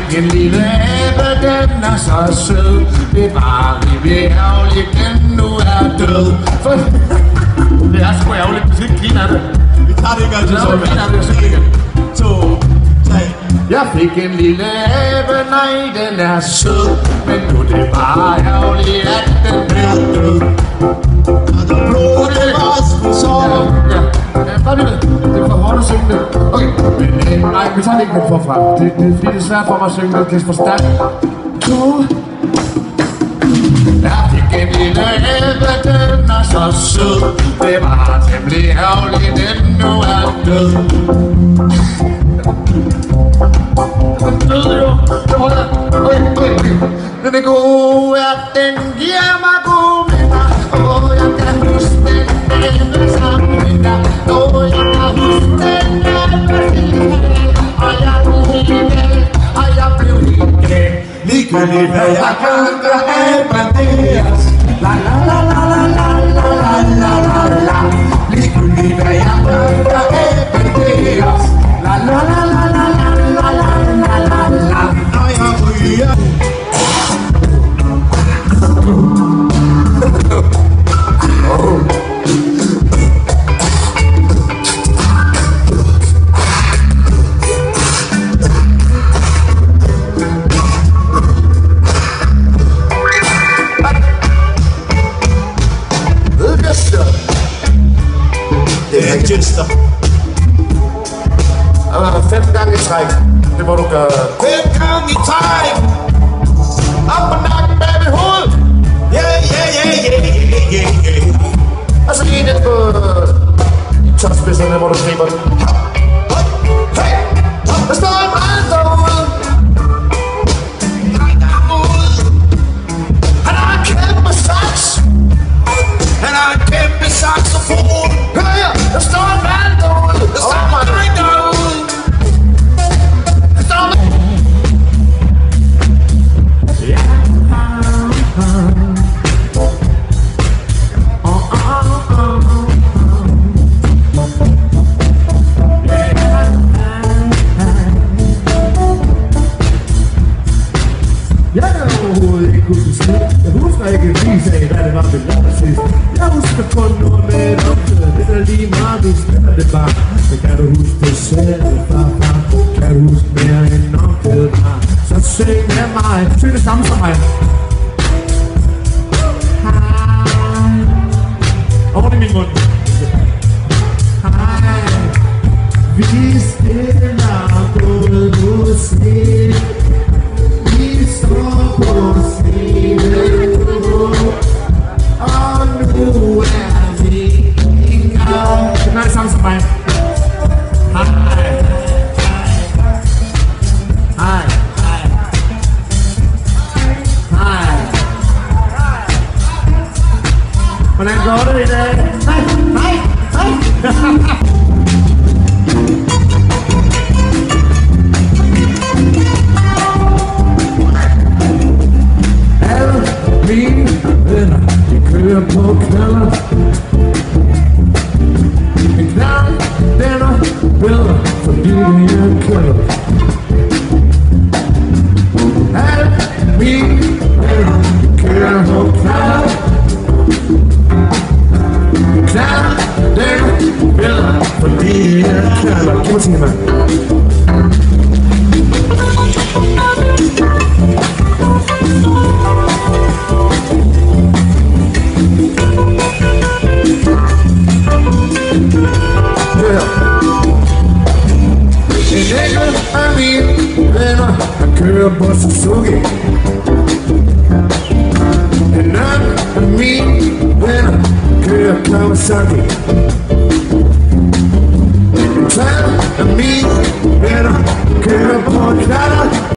fik en lille abe, den er så sød Det var rimelig ærgerligt, den nu er død For... Jeg fik en lille abe, nej, den er sød Men nu er det bare ærgerligt, at den blev død Og der blod, det sgu så. Ja, ja, bare lige det. Det er for hårdt at synge det. Okay, men øh, nej, vi tager det ikke lidt forfra. Det, det, det, det er svært for mig at synge det, det er for stærkt. To. Jeg fik en lille æble, den er så sød. Det var temmelig ærgerligt, den nu er død. Mi querida ya canta en. La. Det er Jester. Og fem gange i træk. Det må du gøre. Fem gange i træk. Op på nakken bag ved hovedet. Yeah, yeah, yeah, yeah, yeah, yeah, yeah. Og så lige ned på øh, i topspidserne, hvor du griber den. Jeg kan overhovedet ikke huske slet. Jeg husker ikke vis af, hvad det var, vi lavede sidst. Jeg husker kun noget med et omkød. Det er lige meget, vi spiller det bare. Men kan du huske det selv, farfar? Kan du huske mere end omkød, far? Så syng med mig. Syng det samme som mig. Oven i min mund. Hej. Vi spiller både musik. my When I go to it, hey, Thank you. killer. For killer. Man. girl bust a Sugi. And not me when a girl Kawasaki.